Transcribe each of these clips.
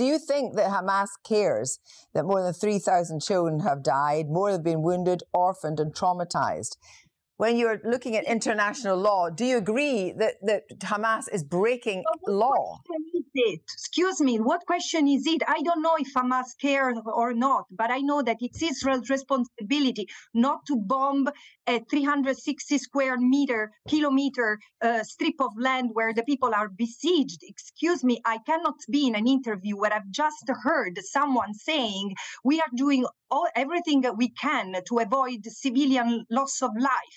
Do you think that Hamas cares that more than 3,000 children have died, more have been wounded, orphaned, and traumatized? When you're looking at international law, do you agree that, that Hamas is breaking law? Excuse me, what question is it? I don't know if Hamas cares or not, but I know that it's Israel's responsibility not to bomb a 360 square meter kilometer uh, strip of land where the people are besieged. Excuse me, I cannot be in an interview where I've just heard someone saying we are doing all, everything that we can to avoid civilian loss of life.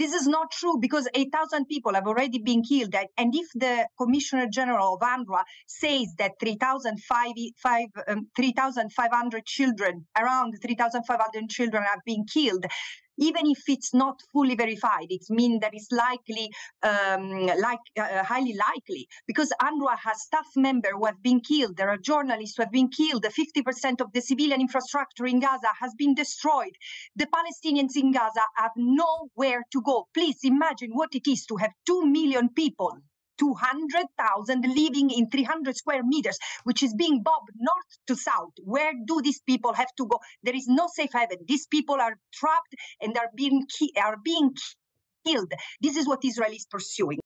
This is not true because 8,000 people have already been killed. And if the Commissioner General of UNRWA says that 3,500 um, children, around 3,500 children have been killed, even if it's not fully verified. It means that it's likely, um, like uh, highly likely, because UNRWA has staff members who have been killed. There are journalists who have been killed. 50% of the civilian infrastructure in Gaza has been destroyed. The Palestinians in Gaza have nowhere to go. Please imagine what it is to have 2 million people 200,000 living in 300 square meters, which is being bombed north to south. Where do these people have to go? There is no safe haven. These people are trapped and are being, ki- are being killed. This is what Israel is pursuing.